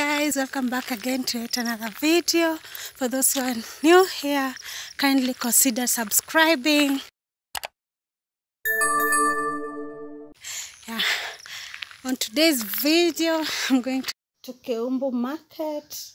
guys welcome back again to yet another video. For those who are new here kindly consider subscribing. Yeah. On today's video i'm going to, to keumbu market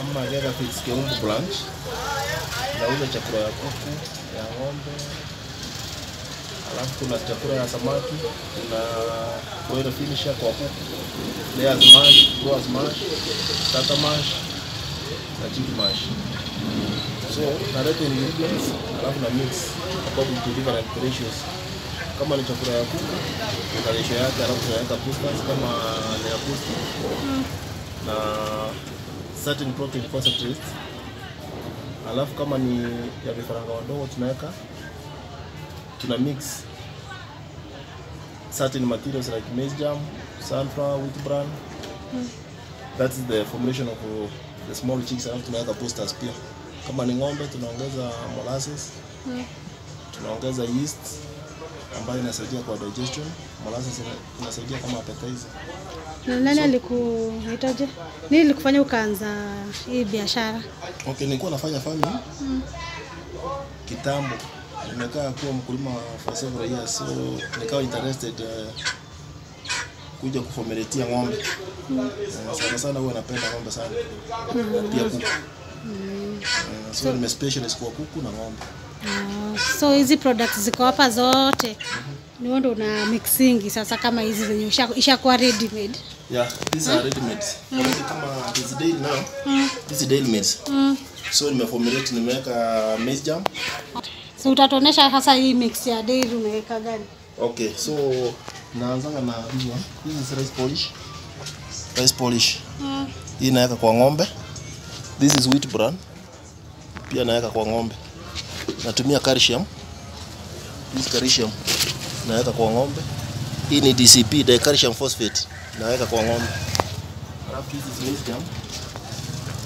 Ama Gera Fits Keumbu branch. Nauza chakula ya kuku, ya ng'ombe. Alafu kuna chakula ya samaki, kuna boil finisher kwa kuku, layers mash, goas mash, starter mash na chicken mash. So naleta ingredients alafu na mix according to different ratios. Kama ni chakula ya kuku, ratio yake, alafu tunaweka boosters kama layer booster na certain protein concentrates. Alafu kama ni ya vifaranga wadogo tunaweka tuna mix certain materials like maize germ, sunflower, wheat bran. Mm. That's the formulation of the small chicks. Alafu tunaweka boosters pia. Kama ni ng'ombe tunaongeza molasses, Mm. tunaongeza yeast ambayo inasaidia kwa digestion. Molasses inasaidia kama appetizer. na nani alikuhitaji? nini likufanya ukaanza hii biashara Okay, nilikuwa nafanya farming kitambo. Nimekaa kuwa mkulima for several years, so nikawa interested uh, kuja kufomeletia ng'ombe. Uh, sana sana huwa napenda ng'ombe sana. Pia kuku. Uh, so nime specialist kwa kuku na ng'ombe. Oh, so hizi products ziko hapa zote ni wewe ndo una mixingi sasa kama hizi zenye isha- ishakuwa ready made Yeah, these are ready made. Already kama this day now. This is daily made. So nimeformulate nimeweka maize jam. so utatuonesha sasa hii mix ya dairy unaweka gani Okay, so naanzanga na hiyo one. This is rice polish. Rice polish. Hii naweka kwa ng'ombe. This is wheat bran. Pia naweka kwa ng'ombe. Natumia calcium. This calcium naweka kwa ng'ombe. Hii ni DCP, dicalcium phosphate. Naweka kwa ng'ombe. Alafu hizi ni maize germ.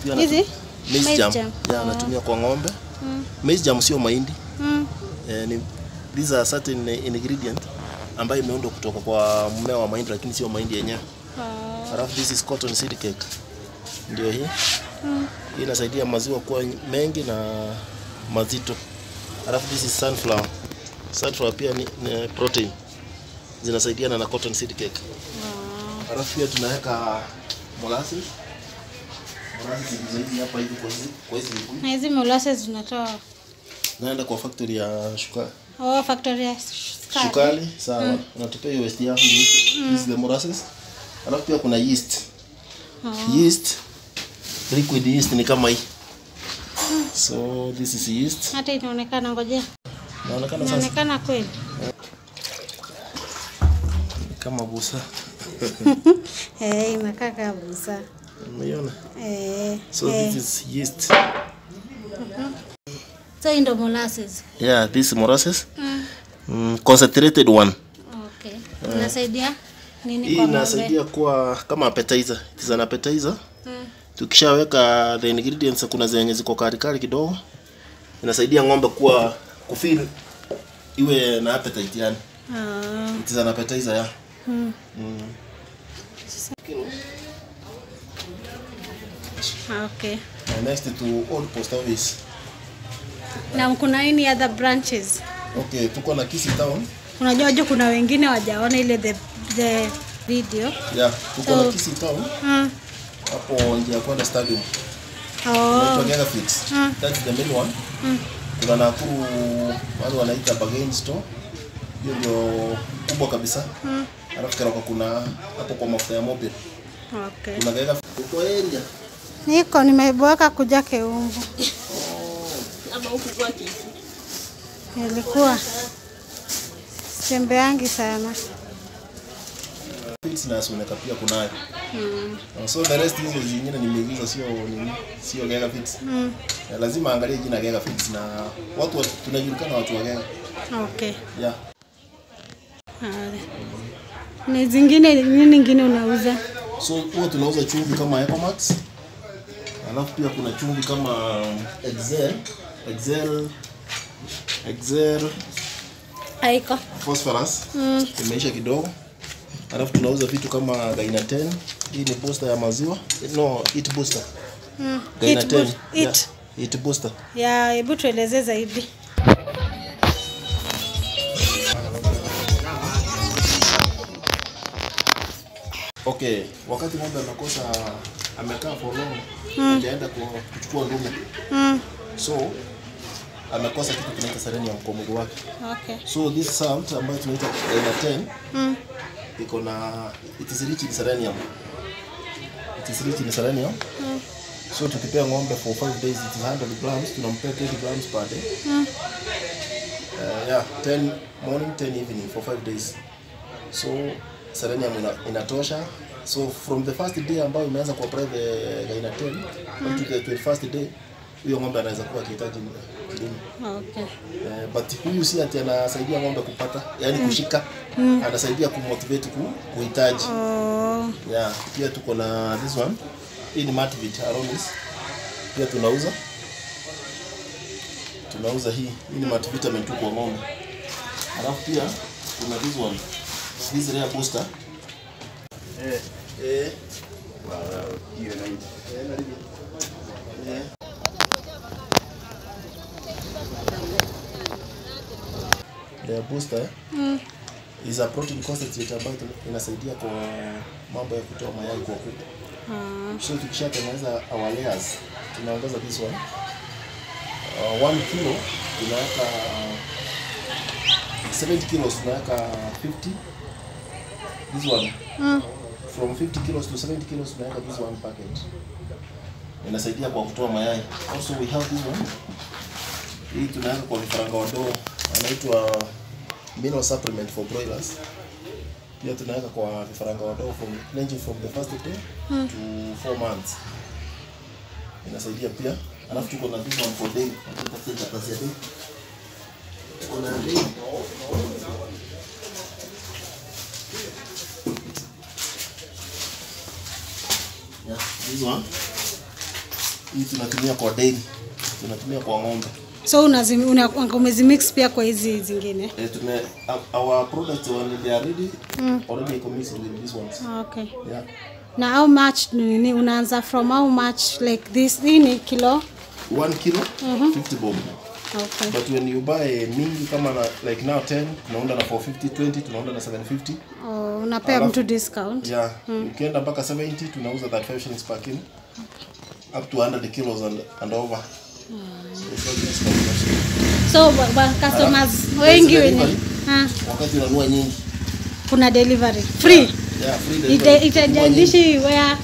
Pia hizi maize germ. Yeah, Oh. natumia kwa ng'ombe. Mm. Maize germ sio mahindi. mm. Eh, ni, these are certain ingredient ambayo imeundwa kutoka kwa mmea wa mahindi lakini sio mahindi yenyewe. Oh, Alafu this is cotton seed cake. Ndio hii. Hii inasaidia maziwa kuwa mengi na mazito. Alafu this is sunflower. Sunflower pia ni, ni protein. Zinasaidiana na cotton seed cake. Wow. Alafu pia tunaweka molasses. Molasses hizi hapa hivi kwa hizi kwa hizi miguu. na hizi molasses zinatoa Naenda kwa factory ya sukari. oh, factory ya sukari. Sukari sawa. Unatupia hiyo waste yako. This is the molasses. Alafu pia kuna yeast. Oh. yeast liquid yeast ni kama hii so this is yeast hata inaonekana ngojea Inaonekana sasa. Inaonekana kweli. Kama busa. Eh, inakaa busa. umeiona? Eh, so hey. this is yeast so hii ndo molasses. Yeah this is molasses. Mm. mm, concentrated one. Okay. Inasaidia nini kwa ng'ombe? inasaidia kuwa kama appetizer. It is an appetizer. Mm. Tukishaweka the ingredients kuna zenye ziko karikari kidogo inasaidia ng'ombe kuwa kufeel iwe na appetite yani Ah, it is an appetizer ya. mm. mm. okay And next to old post office na kuna any other branches Okay, tuko na Kisii Town. unajua jo kuna wengine wajaona ile the, the video Yeah, tuko So- na Kisii Town mm. Hapo nje ya kwenda stadium. oh. Inaitwa Gega Fix. Mm. That's the main one. Mm. Kuna Nakuru wale wanaita bargain store. hiyo ndio kubwa kabisa Mm. alafu keroka kuna hapo kwa mafuta ya mobile Okay. kuna gaega uko area Niko nimeboeka kuja Keumbu. sembe yangi sana. Fits na suneka pia kunayo mm. so the rest hizo zingine nimeigiza sio nini sio Gega fits Mm. Ya, lazima angalie jina Gega fits na watu wa, tunajulikana watu wa Gega Okay. yeah Haya. na zingine nini nyingine unauza? so huwa tunauza chumvi kama Ecomax alafu pia kuna chumvi kama Excel Excel Excel Aiko. phosphorus Mm. imeisha kidogo alafu tunauza vitu kama Gaina 10 hii ni booster ya maziwa no it booster Mm. Gaina Eat 10 It. yeah, it booster Ya, hebu tueleze zaidi. okay wakati ng'ombe amekosa amekaa for long mm. ataenda kuchukua ndume Mm. so amekosa kitu kinaita sereni ya mkomogo wake Okay. so this sound ambayo tunaita aina 10 Mm. iko na it is rich in selenium it is rich in selenium Mm. so tukipea ng'ombe for 5 days it is 100 grams tunampea 20 grams per day Mm. uh, yeah 10 morning 10 evening for 5 days so selenium ina, inatosha so from the first day ambayo imeanza kuapply the aina 10 up to the 21st day huyo ng'ombe anaweza kuwa akihitaji kilimo Okay. Eh, but huyu si ati anasaidia ng'ombe kupata yani kushika. Anasaidia kumotivate ku, kuhitaji. Oh. yeah, pia tuko na this one. Hii ni Matvit Aronis. Pia tunauza. Tunauza hii. Hii ni multivitamin tu kwa ng'ombe. Alafu pia kuna this one. This rare booster. Eh. Eh. Hiyo na hii eh rare booster Mm. is a protein concentrate ambayo inasaidia kwa mambo ya kutoa mayai kwa kuku. Mm. so tukishatengeneza our layers tunaongeza this one. Uh, one kilo tunaweka 70 kilos tunaweka 50 this one. Mm. from 50 kilos to 70 kilos tunaweka this one packet inasaidia kwa kutoa mayai. Also we have this one. Hii tunaweka kwa vifaranga wadogo. Anaitwa mineral supplement for broilers. Pia tunaweka kwa vifaranga wadogo from ranging from the first day to 4 months. Inasaidia pia. Alafu tuko na this one for day. Tutafuta kazi ya day tuko na day yeah, this one. Hii tunatumia kwa day tunatumia kwa ng'ombe So unazimi, una, umezimix pia kwa hizi zingine. Eh, tume our products when they are ready. Already iko mixed with these ones Okay. yeah. Na how much nini unaanza from how much like this hii ni kilo? one kilo 50 bob. Okay. but when you buy mingi kama na, like now 10 tunaunda na 450 20 tunaunda na 750 Oh, unapea mtu discount. yeah. Ukienda mpaka 70 tunauza 35 shillings per kilo. Up to 100 kilos and, and over. So So customers wengi wenye ah, wakati unanua nyingi kuna delivery free. yeah free delivery. Itajalishi where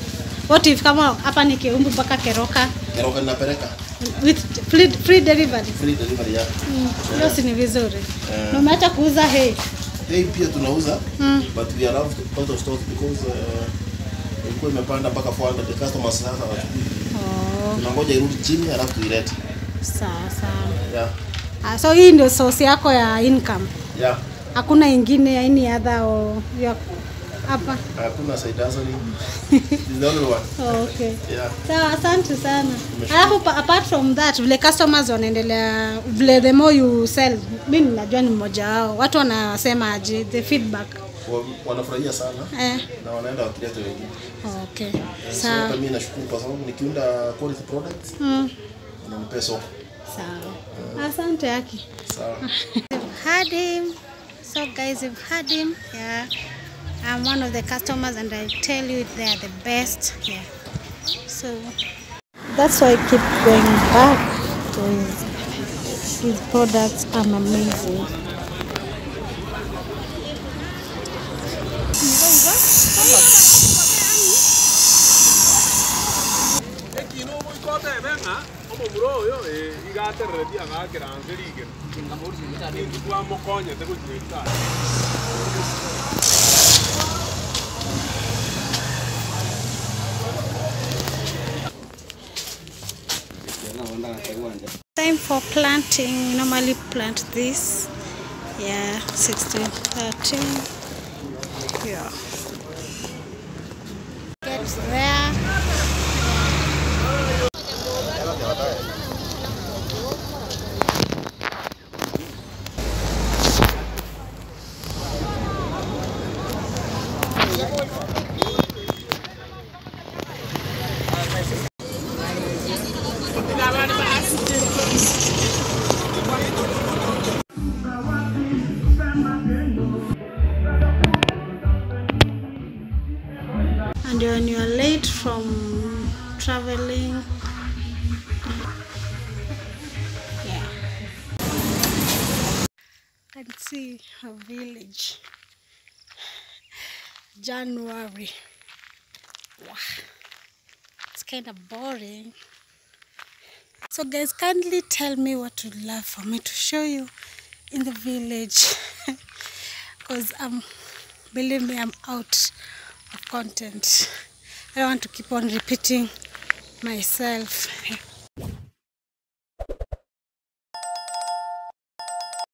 what if kama hapa ni Kiumbu mpaka Keroka Keroka ninapeleka with free, free delivery. free delivery yeah Mm, Hiyo si ni vizuri. Yeah. Na umeacha kuuza hay. hey pia tunauza Mm. but we are out, of stock because uh, ilikuwa imepanda mpaka 400 the customers sasa wachukui. Oh, Tunangoja irudi chini alafu tuilete. Sawa sawa. Yeah. Ah, so hii ndio source yako ya income. Yeah. Hakuna ingine any other or ya hapa. Hakuna side hustling. Is the only one. Okay. Yeah. Sawa, asante sana. Alafu apart from that, vile customers wanaendelea, vile the more you sell, mimi najua ni mmoja wao. Watu wanasema aje, the feedback. Wanafurahia sana Eh, na wanaenda wakileta wengine. okay. So Sawa. mimi nashukuru kwa sababu nikiunda quality products Mm, inanipea soko. sawa. Asante Aki. Sawa. We've had him. So guys, we've had him. Yeah. I'm one of the customers and I tell you they are the best. Yeah. So that's why I keep going back to his, his products are amazing. Omomuro oyo gokinya time for planting normally plant this yeah 16 13 yeah and when you're late from traveling. Yeah. And see a village. January. Wow. it's kind of boring. So guys kindly tell me what you'd love for me to show you in the village. Because um believe me i'm out of content. I want to keep on repeating myself